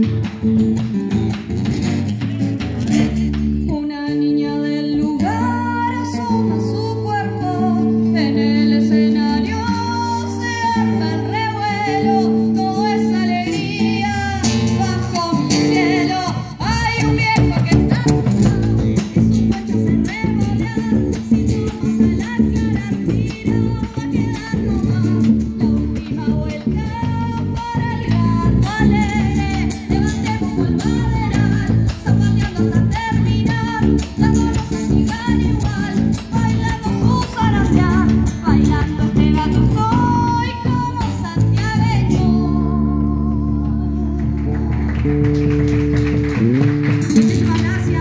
Mm-hmm. Muchísimas gracias.